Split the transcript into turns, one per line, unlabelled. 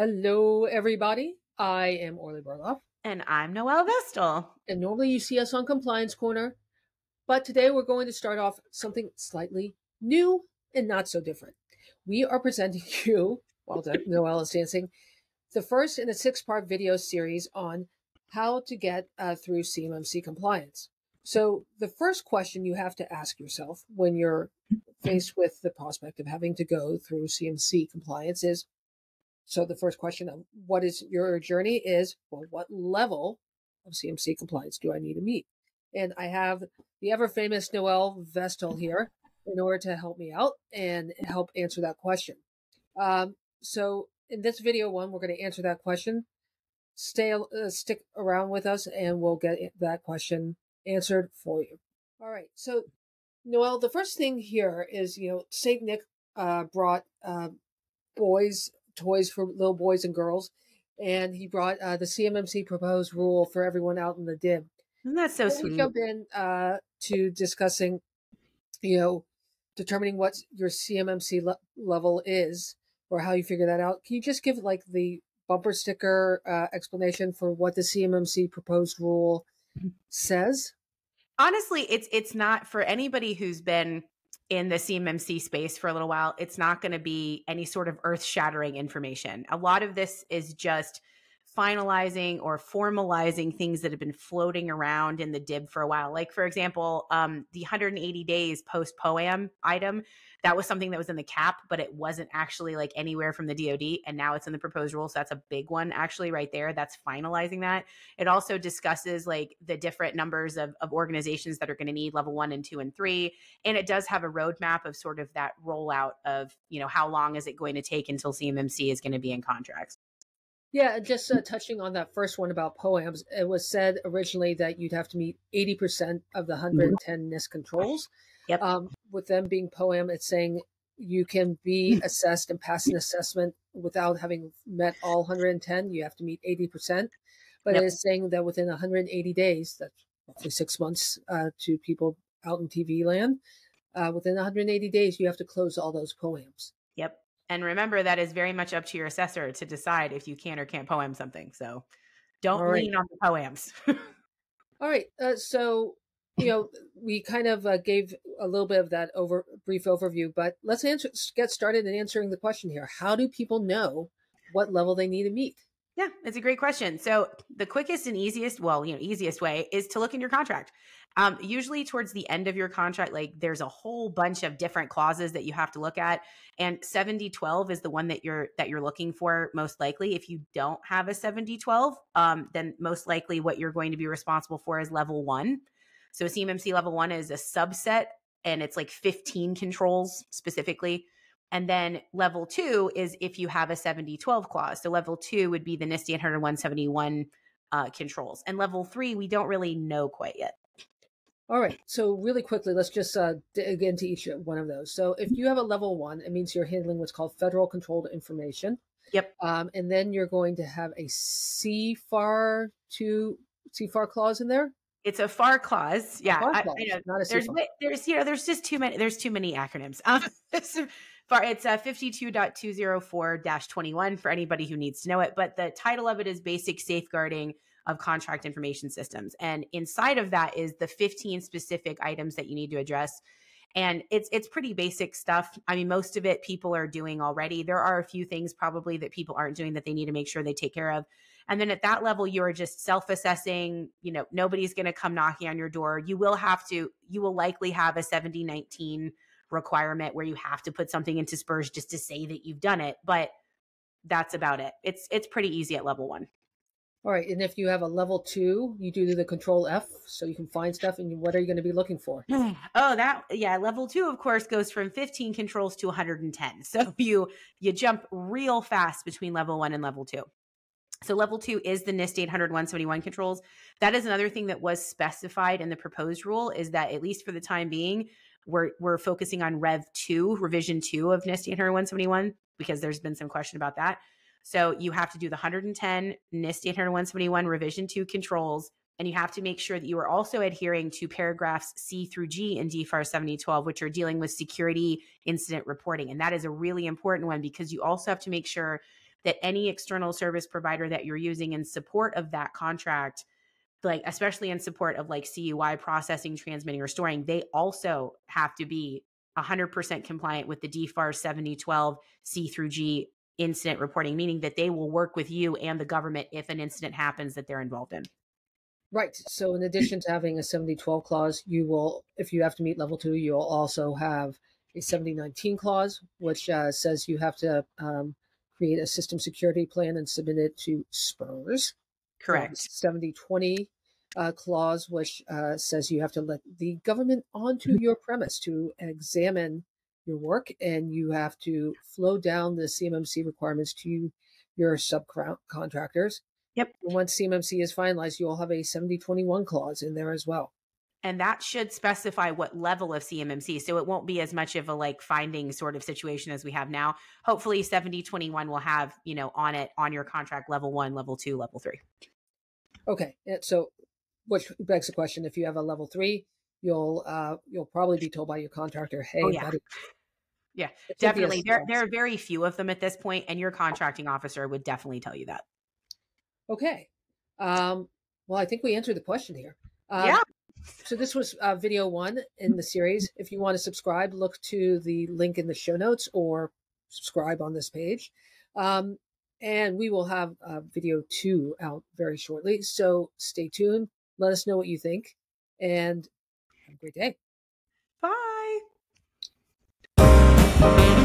Hello, everybody. I am Orlee Berlove.
And I'm Noel Vestal.
And normally you see us on Compliance Corner, but today we're going to start off something slightly new and not so different. We are presenting you, while Noelle is dancing, the first in a six part video series on how to get uh, through CMMC compliance. So, the first question you have to ask yourself when you're faced with the prospect of having to go through CMC compliance is so the first question of what is your journey is, well, what level of CMC compliance do I need to meet? And I have the ever famous Noel Vestal here in order to help me out and help answer that question. Um, so in this video one, we're going to answer that question. Stay, uh, stick around with us and we'll get that question answered for you. All right. So Noel, the first thing here is, you know, St. Nick uh, brought uh, boys toys for little boys and girls. And he brought uh, the CMMC proposed rule for everyone out in the DIB.
Isn't that so sweet?
We jump in uh, to discussing, you know, determining what your CMMC le- level is or how you figure that out. Can you just give like the bumper sticker uh, explanation for what the CMMC proposed rule mm-hmm. says?
Honestly, it's it's not for anybody who's been in the CMMC space for a little while, it's not going to be any sort of earth shattering information. A lot of this is just finalizing or formalizing things that have been floating around in the DIB for a while. Like, for example, um, the 180 days post POAM item that was something that was in the cap, but it wasn't actually like anywhere from the DoD. And now it's in the proposed rule. So that's a big one actually right there. That's finalizing that. It also discusses like the different numbers of, of organizations that are going to need level one and two and three. And it does have a roadmap of sort of that rollout of, you know, how long is it going to take until CMMC is going to be in contracts.
Yeah, just uh, touching on that first one about POAMs, it was said originally that you'd have to meet 80% of the 110 mm-hmm. NIST controls.
Yep.
Um, with them being POAM, it's saying you can be hmm. assessed and pass an assessment without having met all 110. You have to meet 80%. But yep. it is saying that within 180 days, that's roughly six months uh, to people out in TV land, uh, within 180 days, you have to close all those POAMs.
Yep. And remember, that is very much up to your assessor to decide if you can or can't POAM something. So don't right. lean on the POAMs.
all right. Uh, so you know, we kind of uh, gave a little bit of that over brief overview, but let's answer, get started in answering the question here. How do people know what level they need to meet?
Yeah, it's a great question. So the quickest and easiest, well, you know, easiest way is to look in your contract. Um, usually towards the end of your contract, like there's a whole bunch of different clauses that you have to look at, and 7012 is the one that you're that you're looking for most likely. If you don't have a 7012, um, then most likely what you're going to be responsible for is level one. So CMMC level one is a subset and it's like 15 controls specifically. And then level two is if you have a 7012 clause. So level two would be the NIST 800 171 uh, controls. And level three, we don't really know quite yet.
All right. So really quickly, let's just uh, dig into each one of those. So if you have a level one, it means you're handling what's called federal controlled information.
Yep.
Um, and then you're going to have a CFAR two CFAR clause in there.
It's a FAR clause. Yeah,
FAR clause,
I, I know. there's there's you know there's just too many there's too many acronyms. Um, It's uh, 52.204-21 for anybody who needs to know it, but the title of it is Basic Safeguarding of Contract Information Systems, and inside of that is the 15 specific items that you need to address. And it's it's pretty basic stuff. I mean, most of it people are doing already. There are a few things probably that people aren't doing that they need to make sure they take care of. And then at that level, you're just self assessing. You know, nobody's going to come knocking on your door. You will have to, you will likely have a 7019 requirement where you have to put something into SPRS just to say that you've done it. But that's about it. It's it's pretty easy at level one.
All right, and if you have a level two, you do the control F, so you can find stuff. And what are you going to be looking for?
oh, that yeah, level two, of course, goes from 15 controls to 110. So you you jump real fast between level one and level two. So level two is the NIST 800 171 controls. That is another thing that was specified in the proposed rule is that at least for the time being, we're we're focusing on Rev two, revision two of NIST 800 171 because there's been some question about that. So you have to do the 110 NIST 800 171 revision two controls, and you have to make sure that you are also adhering to paragraphs C through G in DFAR 7012, which are dealing with security incident reporting. And that is a really important one because you also have to make sure that any external service provider that you're using in support of that contract like especially in support of like CUI processing, transmitting, or storing, they also have to be 100% compliant with the DFAR 7012 C through G incident reporting, meaning that they will work with you and the government if an incident happens that they're involved in.
Right. So, in addition to having a 7012 clause, you will, if you have to meet level two, you'll also have a 7019 clause, which uh, says you have to um, create a system security plan and submit it to SPRS.
Correct.
7020 uh, clause, which uh, says you have to let the government onto your premise to examine your work and you have to flow down the CMMC requirements to your subcontractors.
Yep.
And once CMMC is finalized, you'll have a 7021 clause in there as well.
And that should specify what level of CMMC. So it won't be as much of a like finding sort of situation as we have now. Hopefully 7021 will have, you know, on it on your contract level one, level two, level three.
Okay. So which begs the question, if you have a level three, you'll uh you'll probably be told by your contractor, hey,
oh, yeah.
buddy,
yeah, definitely. There, there are very few of them at this point, and your contracting officer would definitely tell you that.
Okay. Um, well, I think we answered the question here.
Um, yeah.
So this was uh, video one in the series. If you want to subscribe, look to the link in the show notes or subscribe on this page. Um, and we will have uh, video two out very shortly. So stay tuned. Let us know what you think and have a great day.
Bye.